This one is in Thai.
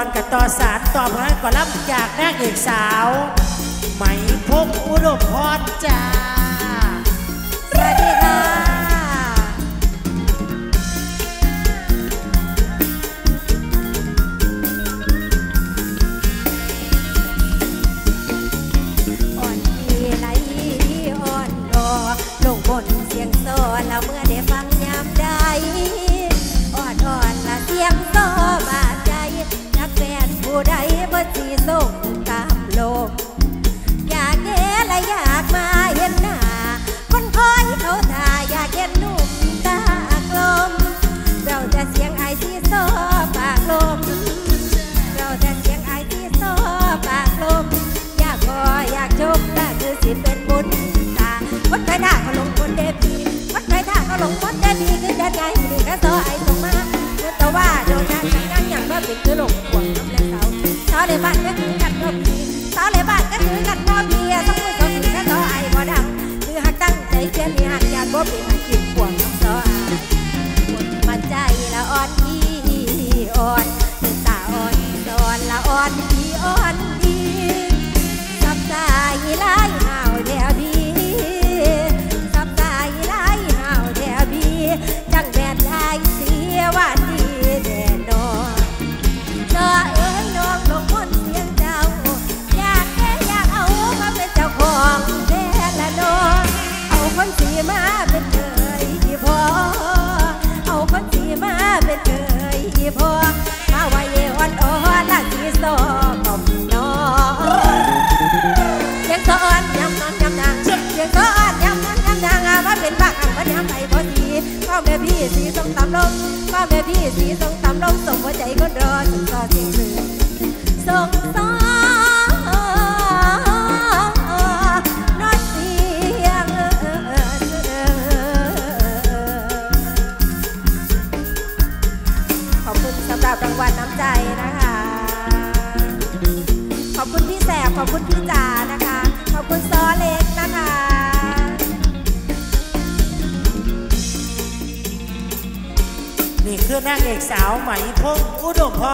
อนกับต่อสารต่อพระก่อนรับจากนางเอกสาว ไหมพงอุดมพรจ้าสวัสดีค่ะอ่อนทีไหลอ่อนรอลงบนเสียงโซแล้วเมื่อ ผู้ใดบ่สีส่งตามโลก อยากเห็นและอยากมาเห็นหน้า คนคอยเขาท่าอยากเห็นหนุ่มตากลม เราจะเสียงไอที่โซปากลม เราจะเสียงไอที่โซปากลม อยากกออยากชมแต่คือสิเป็นบุญตาวัดไทยท่าก็ลงบนเดบีวัดไทยท่าก็ลงบนเดบีคือจะไงหรือแค่โซไอส่งมาเมื่อแต่ว่าโดนนั่งนั่ง เป็นคือลงขวงน้ำแรงเขาเสาเลยบ้านก็คือกันก็พีเสาเลยบ้านก็คือกันก็พีต้องมือสองมือแค่โซไอ้บ่ดังคือหักตั้งใจเขียนมีหักยานบ่เป็น เป็นเคยพอเอาคนสีมาเป็นเคยพอมาไว้อ่อนอ่อนละสีสอกอมนอนเสียงสอนยำนอนยำนางเสียงสอนยำนอนยำนางว่าเป็นปากขังว่ายำไปพอดีพ่อแม่พี่สีทรงตำลงพ่อแม่พี่สีทรงตำลงส่งหัวใจคนรอส่งต่อเสียงเพลงส่งต่อ อบคุณพี่แสบขอบคุณพี่จ๋านะคะ ขอบคุณซอเล็กนะคะนี่คือนางเอกสาวไหมพงอุดมพร